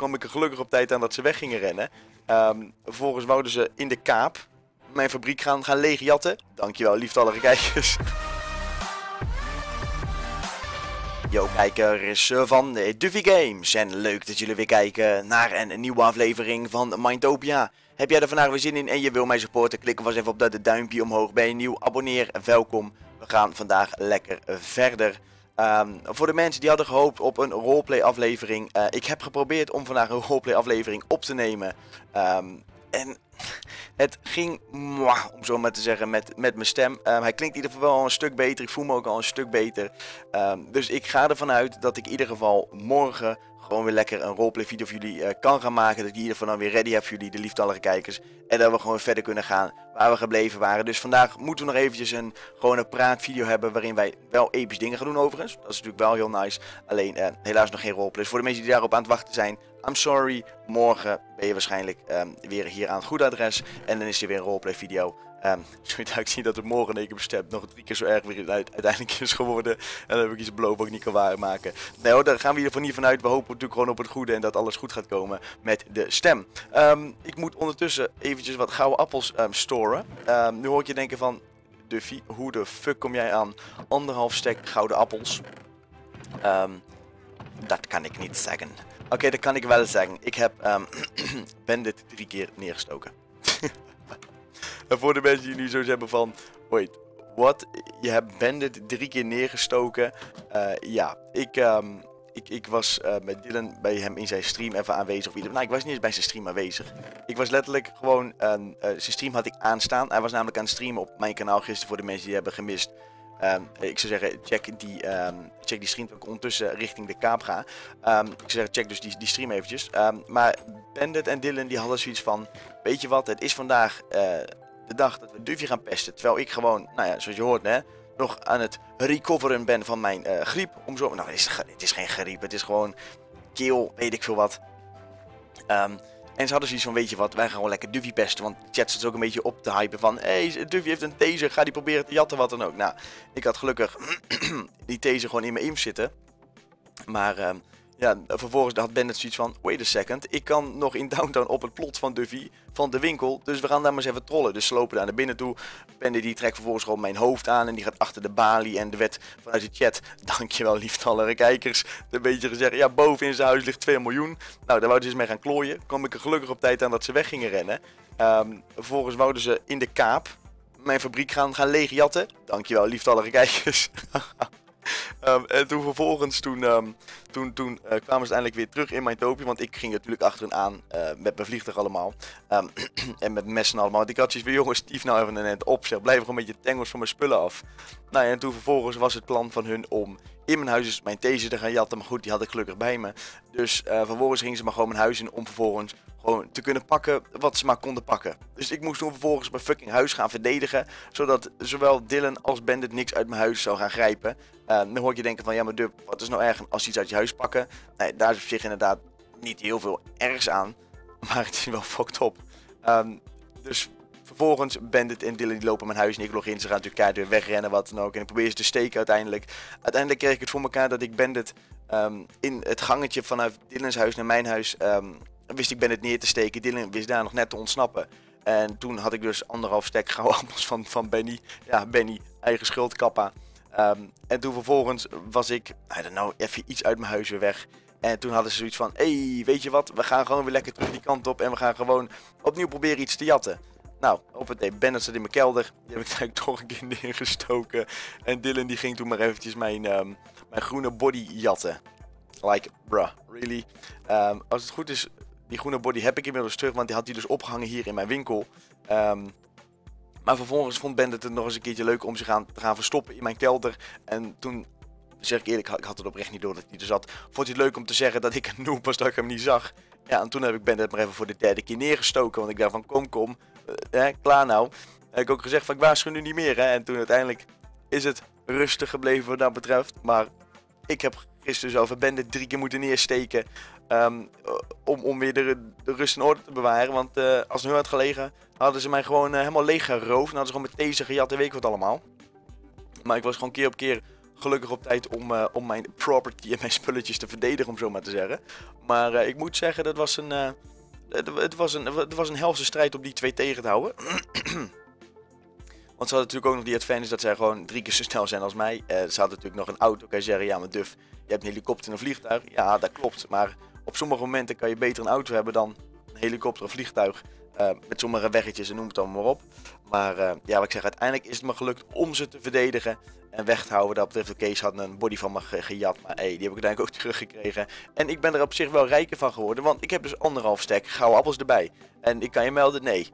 kwam ik er gelukkig op tijd aan dat ze weg gingen rennen. Ehm, vervolgens wouden ze in de kaap mijn fabriek gaan, gaan leegjatten. Dankjewel, lieftallige kijkers. Yo kijkers van Duffy Games en leuk dat jullie weer kijken naar een nieuwe aflevering van Mindtopia. Heb jij er vandaag weer zin in en je wil mij supporten? Klik vast even op dat duimpje omhoog. Ben je nieuw? Abonneer. Welkom. We gaan vandaag lekker verder. Ehm, voor de mensen die hadden gehoopt op een roleplay aflevering. Uh, ik heb geprobeerd om vandaag een roleplay aflevering op te nemen. Ehm, en het ging, om zo maar te zeggen, met, met mijn stem. Ehm, hij klinkt in ieder geval wel een stuk beter. Ik voel me ook al een stuk beter. dus ik ga ervan uit dat ik in ieder geval morgen gewoon weer lekker een roleplay video voor jullie uh, kan gaan maken. Dat ik ieder dan weer ready heb voor jullie, de lieftallige kijkers. En dat we gewoon verder kunnen gaan waar we gebleven waren. Dus vandaag moeten we nog eventjes een, gewoon een praatvideo hebben waarin wij wel episch dingen gaan doen overigens. Dat is natuurlijk wel heel nice. Alleen uh, helaas nog geen roleplays. Voor de mensen die daarop aan het wachten zijn, I'm sorry. Morgen ben je waarschijnlijk um, weer hier aan het goede adres. En dan is er weer een roleplay video. Um, je zien dat het morgen in één keer bestemd nog drie keer zo erg weer uiteindelijk is geworden. En dan heb ik iets beloofd ik niet kan waarmaken. Nee hoor, daar gaan we hiervan niet vanuit. We hopen natuurlijk gewoon op het goede en dat alles goed gaat komen met de stem. Um, ik moet ondertussen eventjes wat gouden appels um, storen. nu hoor ik je denken van, hoe de fuck kom jij aan anderhalf stek gouden appels? dat kan ik niet zeggen. Oké, dat kan ik wel zeggen. Ik heb Bandit drie keer neergestoken. En voor de mensen die nu zo hebben van, wait, wat? Je hebt Bandit drie keer neergestoken. Uh, ja, ik, um, ik, ik was uh, met Dylan bij hem in zijn stream even aanwezig. Of nou, ik was niet eens bij zijn stream aanwezig. Ik was letterlijk gewoon, uh, zijn stream had ik aanstaan. Hij was namelijk aan het streamen op mijn kanaal gisteren voor de mensen die hebben gemist. Um, ik zou zeggen, check die, um, check die stream ik ondertussen richting de kaap ga. Ik zou zeggen, check dus die, die stream eventjes. maar Bandit en Dylan die hadden zoiets van, weet je wat, het is vandaag de dag dat we Duffy gaan pesten. Terwijl ik gewoon, nou ja, zoals je hoort, hè, nog aan het recoveren ben van mijn uh, griep. Om zo, nou, het is, het is geen griep, het is gewoon keel, weet ik veel wat. Um, en ze hadden zoiets van, weet je wat, wij gaan gewoon lekker Duffy pesten. Want chat zit ook een beetje op te hypen van, hé, hey, Duffy heeft een taser, ga die proberen te jatten, wat dan ook. Nou, ik had gelukkig die taser gewoon in mijn imp zitten. Maar um, ja, vervolgens had Bennett zoiets van, wait a second, ik kan nog in downtown op het plot van Duffy, van de winkel, dus we gaan daar maar eens even trollen. Dus slopen daar naar binnen toe, Bennett die trekt vervolgens gewoon mijn hoofd aan en die gaat achter de balie en de wet vanuit de chat, dankjewel lieftallige kijkers, een beetje gezegd, ja boven in zijn huis ligt 2 miljoen. Nou, daar wouden ze eens mee gaan klooien, kwam ik er gelukkig op tijd aan dat ze weg gingen rennen. Um, vervolgens wouden ze in de kaap mijn fabriek gaan, gaan leegjatten, dankjewel lieftallige kijkers. um, en toen vervolgens, toen, um, toen, toen uh, kwamen ze eindelijk weer terug in mijn topje. Want ik ging natuurlijk achter hen aan uh, met mijn vliegtuig allemaal. Um, en met messen allemaal. Want ik had zoiets van, jongens, Steve nou even net op. Zeg, blijf gewoon met je tengels van mijn spullen af. Nou ja, en toen vervolgens was het plan van hun om in mijn huis dus mijn deze te gaan jatten. Maar goed, die had ik gelukkig bij me. Dus uh, vervolgens gingen ze maar gewoon mijn huis in om vervolgens gewoon te kunnen pakken wat ze maar konden pakken. Dus ik moest toen vervolgens mijn fucking huis gaan verdedigen. Zodat zowel Dylan als Bandit niks uit mijn huis zou gaan grijpen. Uh, dan hoor je denken van ja maar Dub, wat is nou erg als iets uit je huis pakken? Nee, daar is op zich inderdaad niet heel veel ergs aan. Maar het is wel fucked up. Um, dus vervolgens Bandit en Dylan die lopen mijn huis en ik log in. Ze gaan natuurlijk weer wegrennen wat dan ook. En ik probeer ze te steken uiteindelijk. Uiteindelijk kreeg ik het voor elkaar dat ik Bandit um, in het gangetje vanuit Dylan's huis naar mijn huis... Um, wist ik Bandit neer te steken. Dylan wist daar nog net te ontsnappen. En toen had ik dus anderhalf stek appels van, van Benny. Ja, Benny, eigen schuld, kappa. Um, en toen vervolgens was ik, I don't know, even iets uit mijn huis weer weg. En toen hadden ze zoiets van, hey, weet je wat, we gaan gewoon weer lekker terug die kant op en we gaan gewoon opnieuw proberen iets te jatten. Nou, op het day, Bennett zat in mijn kelder, die heb ik eigenlijk toch een keer neergestoken. En Dylan die ging toen maar eventjes mijn, um, mijn groene body jatten. Like, bruh, really? Um, als het goed is, die groene body heb ik inmiddels terug, want die had hij dus opgehangen hier in mijn winkel. Um, maar vervolgens vond Bandit het nog eens een keertje leuk om zich aan te gaan verstoppen in mijn kelder. En toen, zeg ik eerlijk, ik had het oprecht niet door dat hij er zat. Vond hij het leuk om te zeggen dat ik een noob was dat ik hem niet zag. Ja, en toen heb ik Bandit maar even voor de derde keer neergestoken. Want ik dacht van, kom, kom, uh, klaar nou. Heb ik ook gezegd van, ik waarschuw nu niet meer. Hè? En toen uiteindelijk is het rustig gebleven wat dat betreft. Maar ik heb gisteren zo over Bandit drie keer moeten neersteken. Um, om, om weer de, de, rust in orde te bewaren. Want uh, als het nu had gelegen, hadden ze mij gewoon uh, helemaal leeg geroofd. En hadden ze gewoon met deze gejat en weet ik wat allemaal. Maar ik was gewoon keer op keer gelukkig op tijd om, eh, om mijn property en mijn spulletjes te verdedigen, om zo maar te zeggen. Maar eh, ik moet zeggen, dat was een, eh, het, het was een, het was een helse strijd om die twee tegen te houden. Want ze hadden natuurlijk ook nog die advantage dat zij gewoon drie keer zo snel zijn als mij. Eh, ze hadden natuurlijk nog een auto. Kan zeggen, ja maar Duf, je hebt een helikopter en een vliegtuig. Ja, dat klopt. Maar op sommige momenten kan je beter een auto hebben dan een helikopter of vliegtuig. Eh, met sommige weggetjes en noem het allemaal maar op. Maar eh, ja, wat ik zeg, uiteindelijk is het me gelukt om ze te verdedigen en weg te houden. Dat betreft, ze hadden een body van me ge- gejat, maar hey, die heb ik uiteindelijk ook teruggekregen. En ik ben er op zich wel rijker van geworden, want ik heb dus anderhalf stek gouden appels erbij. En ik kan je melden, nee,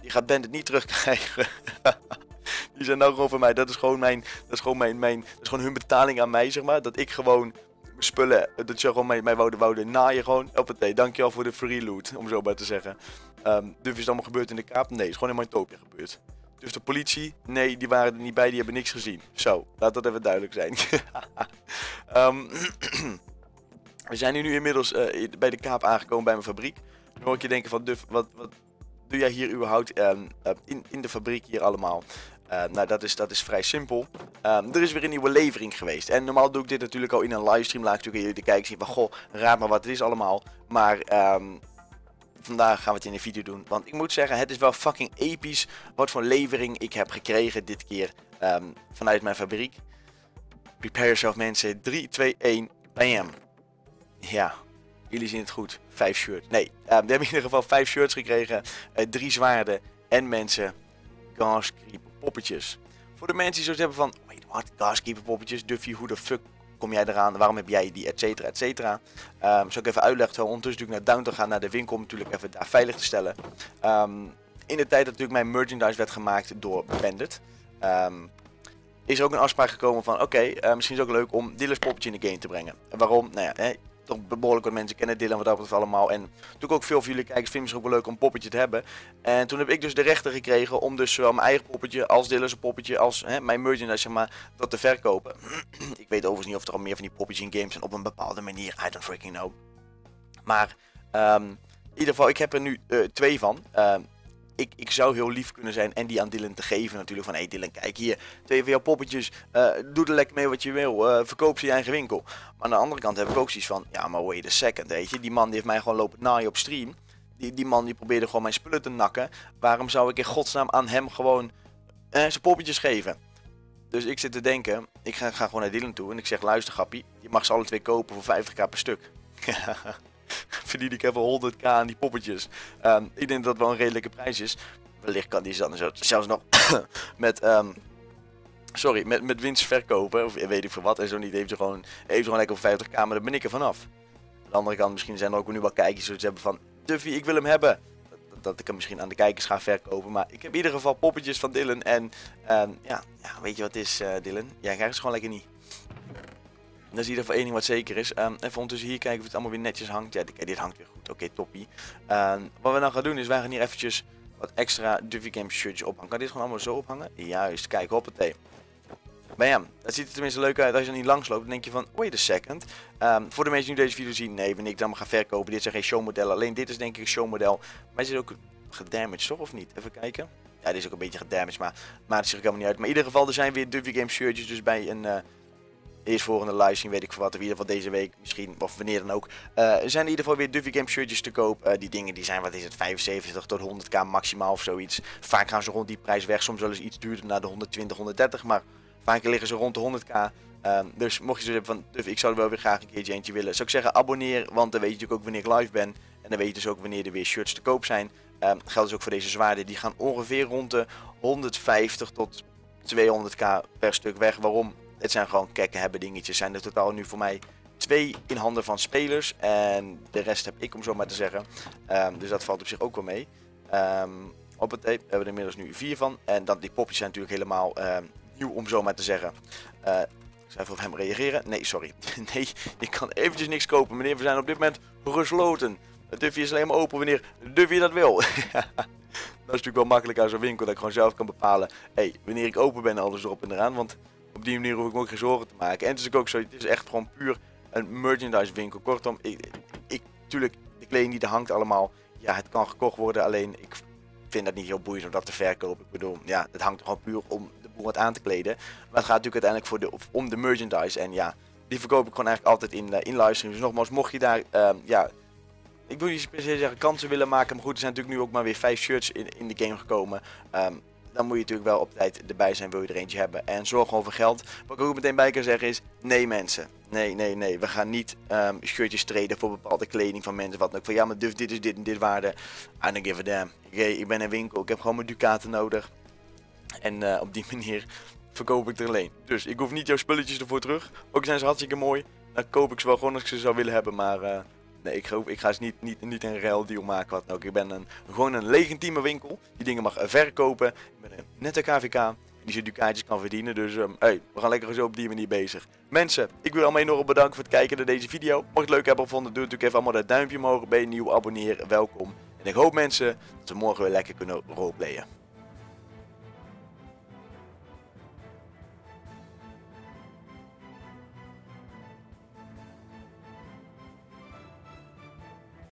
die gaat Bandit niet terugkrijgen. die zijn nou gewoon van mij. Dat is gewoon mijn, dat is gewoon mijn, mijn, dat is gewoon hun betaling aan mij, zeg maar. Dat ik gewoon spullen, dat ze gewoon mij, mij wouden, naaien gewoon. Hoppatee, dankjewel voor de free loot, om zo maar te zeggen. Ehm dus is het allemaal gebeurd in de kaap? Nee, het is gewoon in Mytopia gebeurd. Dus de politie? Nee, die waren er niet bij, die hebben niks gezien. Zo, laat dat even duidelijk zijn. Ehm, we zijn nu inmiddels eh, bij de kaap aangekomen bij mijn fabriek. Nu hoor ik je denken van, Duf, wat, wat doe jij hier überhaupt ehm, eh, in, in de fabriek hier allemaal? Eh, nou, dat is, dat is vrij simpel. Ehm, er is weer een nieuwe levering geweest. En normaal doe ik dit natuurlijk al in een livestream. Laat ik natuurlijk jullie de kijkers zien van, goh, raad maar wat het is allemaal. Maar ehm, vandaag gaan we het in een video doen. Want ik moet zeggen, het is wel fucking episch wat voor levering ik heb gekregen dit keer ehm, vanuit mijn fabriek. Prepare yourself mensen. 3, 2, 1, bam. Ja, jullie zien het goed. Vijf shirts. Nee, ehm, we hebben in ieder geval vijf shirts gekregen. eh, drie zwaarden en mensen. Gaskeeper poppetjes. Voor de mensen die zoiets hebben van, wait what, Gaskeeper poppetjes, Duffy, hoe de fuck kom jij eraan? Waarom heb jij die, et cetera, et cetera. Ehm, zal ik even uitleggen, terwijl ondertussen natuurlijk naar Downtown gaan, naar de winkel, om natuurlijk even daar veilig te stellen. Ehm, in de tijd dat natuurlijk mijn merchandise werd gemaakt door Bandit, ehm, is er ook een afspraak gekomen van, oké, eh, misschien is het ook leuk om Diller's poppetje in de game te brengen. En waarom? Nou ja, hè, toch behoorlijk wat mensen kennen Dylan wat dat allemaal. En natuurlijk ook veel van jullie kijkers vinden het ook wel leuk om een poppetje te hebben. En toen heb ik dus de rechten gekregen om dus zowel mijn eigen poppetje als Diller's poppetje als hè, mijn merchandise zeg maar, dat te verkopen. ik weet overigens niet of er al meer van die poppetjes in games zijn op een bepaalde manier. I don't freaking know. Maar ehm, in ieder geval, ik heb er nu eh, twee van. Ehm, ik, ik zou heel lief kunnen zijn en die aan Dylan te geven natuurlijk. Van, hé hey Dylan, kijk hier, twee van jouw poppetjes. eh, doe er lekker mee wat je wil. eh, verkoop ze in je eigen winkel. Maar aan de andere kant heb ik ook zoiets van, ja maar wait a second, weet je. Die man die heeft mij gewoon lopen naaien op stream. Die, die man die probeerde gewoon mijn spullen te nakken. Waarom zou ik in godsnaam aan hem gewoon eh, zijn poppetjes geven? Dus ik zit te denken, ik ga, ga gewoon naar Dylan toe en ik zeg, luister grappie, je mag ze alle twee kopen voor 50k per stuk. Verdien ik even 100k aan die poppetjes. Ehm, ik denk dat dat wel een redelijke prijs is. Wellicht kan die dan zelfs nog met, ehm, sorry, met, met winst verkopen. Of weet ik veel wat. En zo niet, heeft ze gewoon, heeft gewoon lekker voor 50k, maar daar ben ik er vanaf. Aan de andere kant, misschien zijn er ook nu wel kijkers die hebben van, Duffy, ik wil hem hebben. Dat, dat ik hem misschien aan de kijkers ga verkopen. Maar ik heb in ieder geval poppetjes van Dylan. En ehm, ja, ja, weet je wat het is, eh, Dylan? Jij krijgt ze gewoon lekker niet. Dat is in ieder geval één ding wat zeker is. Ehm, even ondertussen hier kijken of het allemaal weer netjes hangt. Ja, dit, hangt weer goed. Oké, toppie. Ehm, wat we dan gaan doen is, wij gaan hier eventjes wat extra Duffy Games shirtjes ophangen. Kan dit gewoon allemaal zo ophangen? Juist, kijk, hoppatee. Bam, dat ziet er tenminste leuk uit. Als je er niet langs loopt, dan denk je van, wait a second. Ehm, voor de mensen die nu deze video zien, nee, wanneer ik het allemaal ga verkopen. Dit zijn geen showmodellen. Alleen dit is denk ik een showmodel. Maar is het ook gedamaged, toch? Of niet? Even kijken. Ja, dit is ook een beetje gedamaged, maar maakt zich ook helemaal niet uit. Maar in ieder geval, er zijn weer Duffy Games shirtjes dus bij een... eh eerstvolgende livestream, weet ik wat, in ieder geval deze week, misschien, of wanneer dan ook. er zijn in ieder geval weer Duffy Game shirtjes te koop. Eh, die dingen die zijn, wat is het, 75 tot 100k maximaal of zoiets. Vaak gaan ze rond die prijs weg, soms wel eens iets duurder naar de 120, 130, maar vaak liggen ze rond de 100k. Ehm, dus mocht je zo hebben van, Duff, ik zou er wel weer graag een keertje eentje willen, zou ik zeggen abonneer, want dan weet je natuurlijk ook wanneer ik live ben. En dan weet je dus ook wanneer er weer shirts te koop zijn. Ehm geldt dus ook voor deze zwaarden, die gaan ongeveer rond de 150 tot 200k per stuk weg. Waarom? Het zijn gewoon kekken hebben dingetjes. Zijn er totaal nu voor mij twee in handen van spelers. En de rest heb ik om zo maar te zeggen. Ehm, dus dat valt op zich ook wel mee. Ehm, op het hebben we er inmiddels nu vier van. En dan die popjes zijn natuurlijk helemaal ehm, nieuw om zo maar te zeggen. Eh, ik zou even op hem reageren. Nee, sorry. nee, ik kan eventjes niks kopen. Meneer, we zijn op dit moment gesloten. Het Duffy is alleen maar open wanneer Duffy dat wil. dat is natuurlijk wel makkelijk aan zo'n winkel. Dat ik gewoon zelf kan bepalen. hey, wanneer ik open ben, alles erop en eraan. Want op die manier hoef ik ook geen zorgen te maken. En het is ook zo, het is echt gewoon puur een merchandise winkel. Kortom, ik, ik tuurlijk, de kleding die er hangt allemaal, ja, het kan gekocht worden. Alleen ik vind dat niet heel boeiend om dat te verkopen. Ik bedoel, ja, het hangt gewoon puur om de boel wat aan te kleden. Maar het gaat natuurlijk uiteindelijk voor de, om de merchandise. En ja, die verkoop ik gewoon eigenlijk altijd in, uh, in livestreams. Dus nogmaals, mocht je daar, ehm, ja, ik wil niet se zeggen kansen willen maken. Maar goed, er zijn natuurlijk nu ook maar weer vijf shirts in, in de game gekomen. Um, dan moet je natuurlijk wel op tijd erbij zijn, wil je er eentje hebben. En zorg gewoon voor geld. Wat ik ook meteen bij kan zeggen is, nee mensen. Nee, nee, nee. We gaan niet um, shirtjes treden voor bepaalde kleding van mensen. Wat ook van, ja maar dit is dit en dit waarde. I don't give a damn. Okay, ik ben een winkel, ik heb gewoon mijn ducaten nodig. En uh, op die manier verkoop ik er alleen. Dus ik hoef niet jouw spulletjes ervoor terug. Ook zijn ze hartstikke mooi. Dan koop ik ze wel gewoon als ik ze zou willen hebben. Maar uh, nee, ik, ik ga ze niet, niet, niet een ruildeal maken. Wat. Ik ben een, gewoon een legitieme winkel. Die dingen mag verkopen. Ik ben een nette KVK. Die zijn ducaatjes kan verdienen. Dus um, hey, we gaan lekker zo op die manier bezig. Mensen, ik wil allemaal enorm bedanken voor het kijken naar deze video. Mocht je het leuk hebben gevonden, doe natuurlijk even allemaal dat duimpje omhoog. Ben je nieuw, abonneer, welkom. En ik hoop mensen dat we morgen weer lekker kunnen roleplayen.